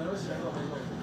没有写过，没有。